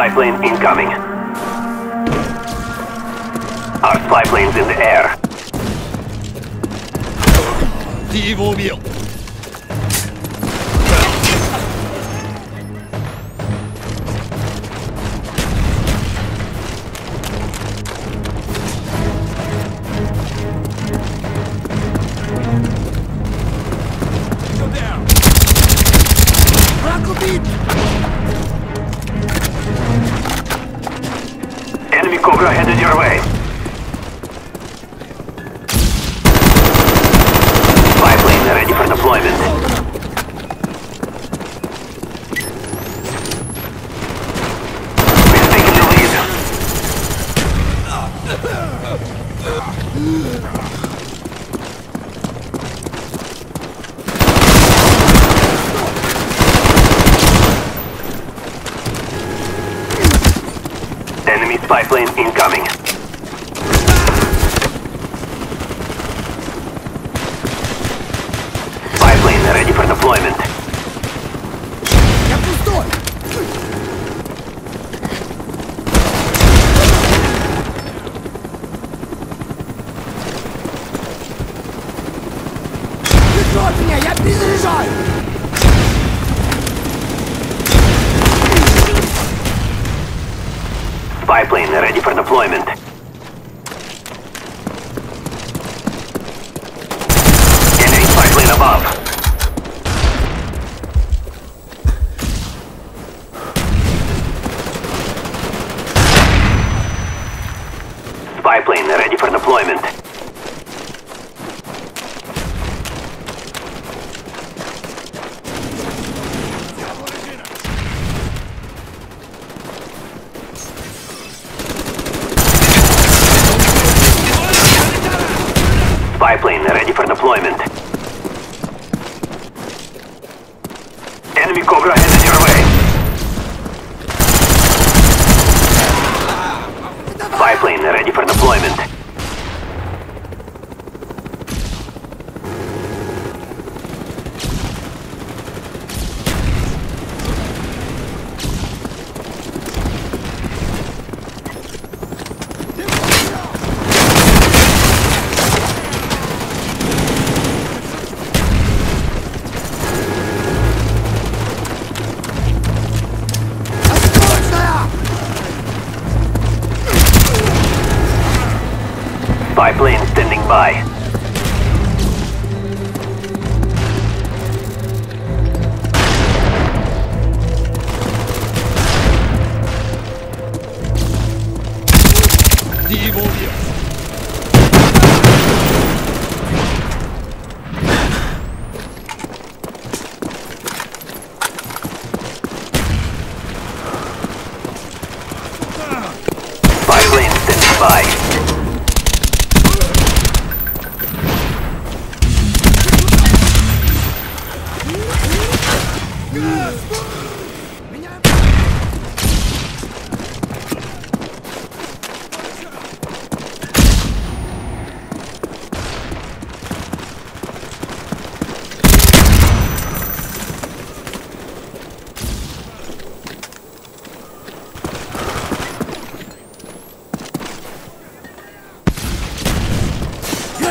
spy plane incoming. Our spy plane's in the air. 敵防備よ Enemy spy plane incoming. Spy plane ready for deployment. Я пустой! Прикрой меня, я перезаряжаю! Spy plane ready for deployment. Enemy spy plane above. Spy plane ready for deployment. Spy plane ready for deployment. By.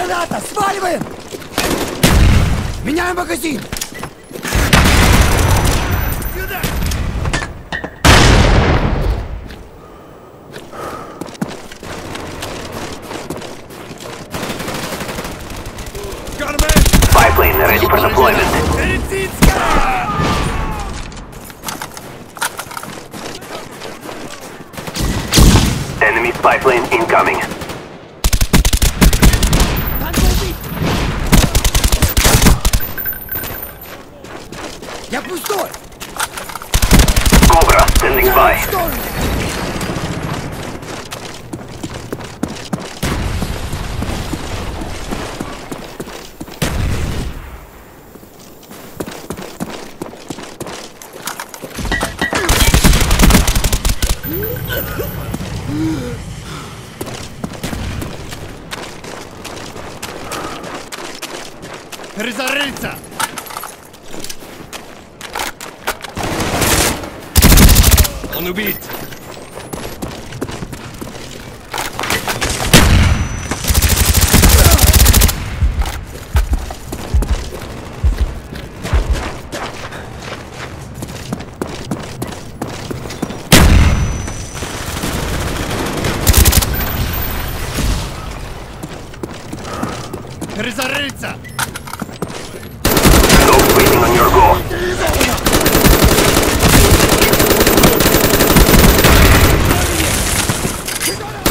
Граната! Сваливаем! Меняем магазин! Сюда! Spy plane ready for deployment. Медицинская! Enemy spy plane incoming. Танк убит! Я пустой! Cobra standing by. В Он убит! Разориться! Don't waiting on your goal.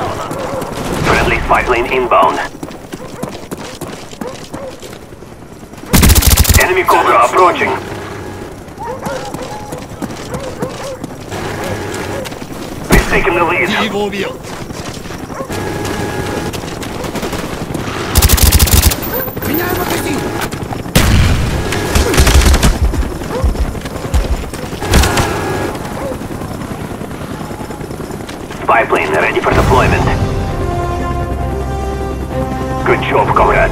Friendly spy plane inbound. Enemy Cobra approaching. We've taken the lead. Ты его убил! Spy plane ready for deployment. Good job, comrade.